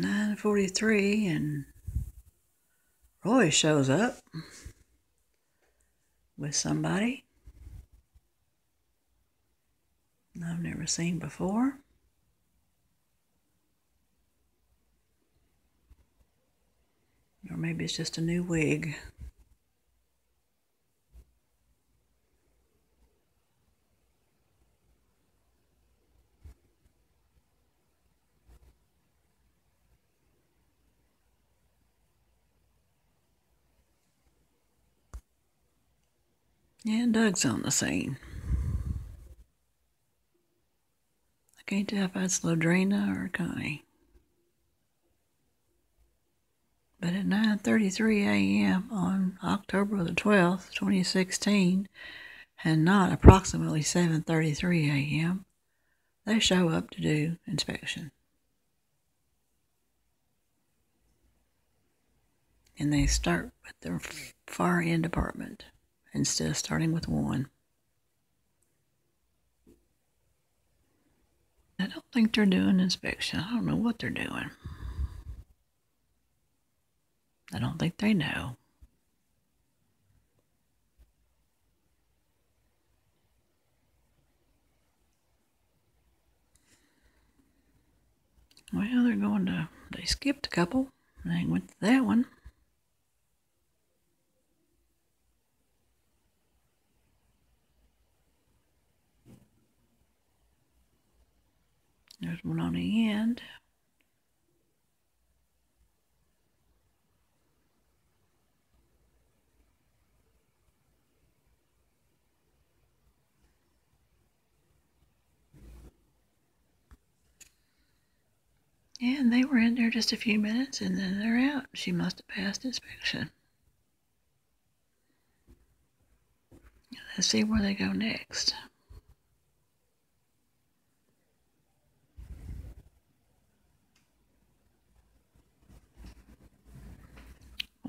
9:43 and Roy shows up with somebody I've never seen before. Or maybe it's just a new wig. Yeah, Doug's on the scene. I can't tell if that's Lodrina or Connie. But at 9:33 a.m. on October the 12th, 2016, and not approximately 7:33 a.m., they show up to do inspection. And they start with their far end apartment instead of starting with one. I don't think they're doing inspection. I don't know what they're doing. I don't think they know. Well, they're going to, they skipped a couple. They went to that one. There's one on the end. And they were in there just a few minutes and then they're out. She must have passed inspection. Let's see where they go next.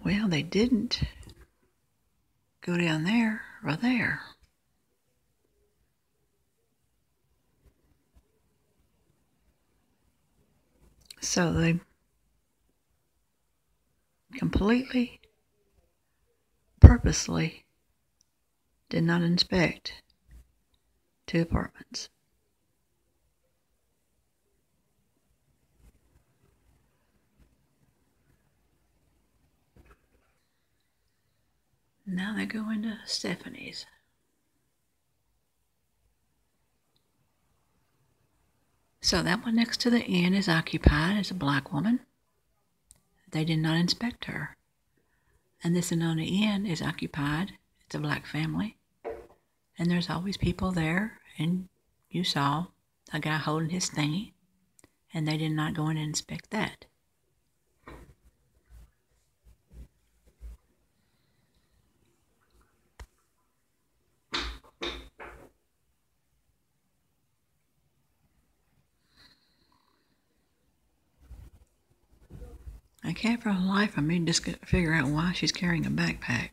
Well, they didn't go down there or there. So they completely, purposely did not inspect two apartments. Now they're going to Stephanie's. So that one next to the inn is occupied as a black woman. They did not inspect her. And this the inn is occupied. It's a black family. And there's always people there. And you saw a guy holding his thingy. And they did not go in and inspect that. I can't for the life of me just figure out why she's carrying a backpack.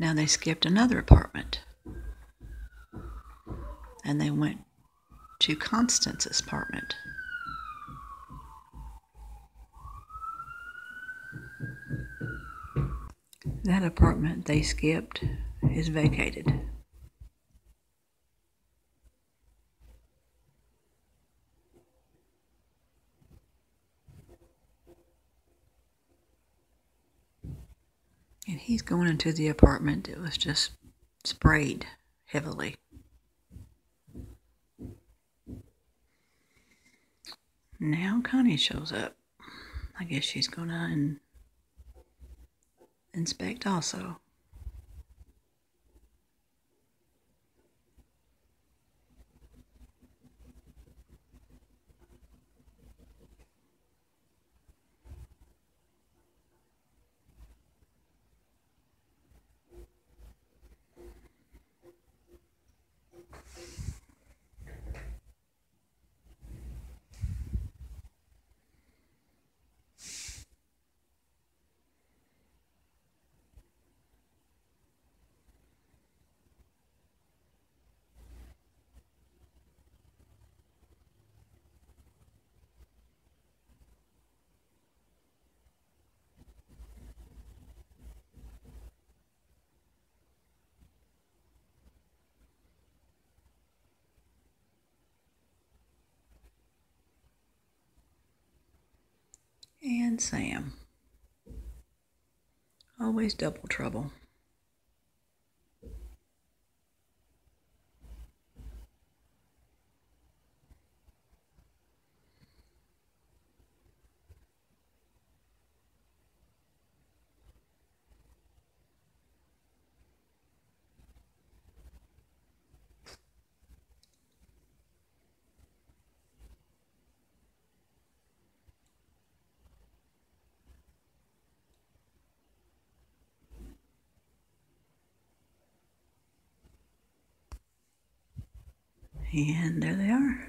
Now they skipped another apartment. And they went to Constance's apartment. That apartment they skipped is vacated. And he's going into the apartment. It was just sprayed heavily. Now Connie shows up. I guess she's going to in- inspect also. And Sam. Always double trouble. And there they are.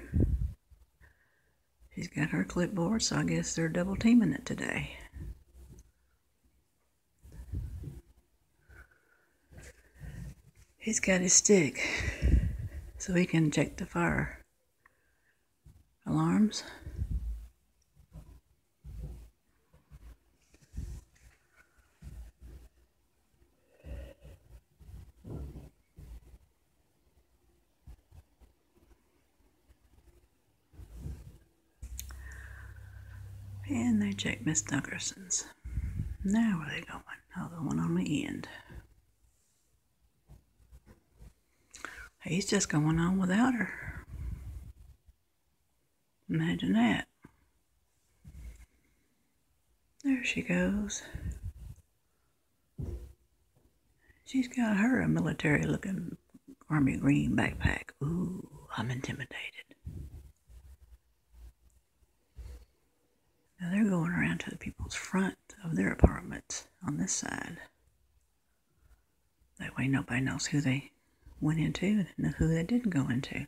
She's got her clipboard, so I guess they're double teaming it today. He's got his stick so he can check the fire alarms. Check Miss Dunkerson's. Now where they going? Oh, the one on the end. He's just going on without her. Imagine that. There she goes. She's got her a military looking army green backpack. Ooh, I'm intimidated. Now they're going around to the people's front of their apartments on this side. That way nobody knows who they went into and who they didn't go into.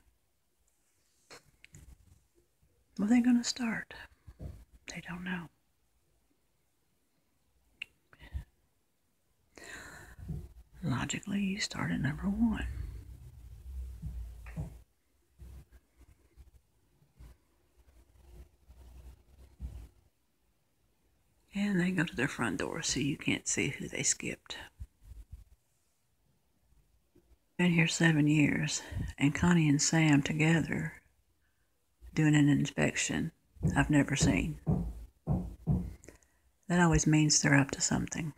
Were they going to start? They don't know. Logically, you start at number one. And they go to their front door so you can't see who they skipped. Been here seven years, and Connie and Sam together doing an inspection I've never seen. That always means they're up to something.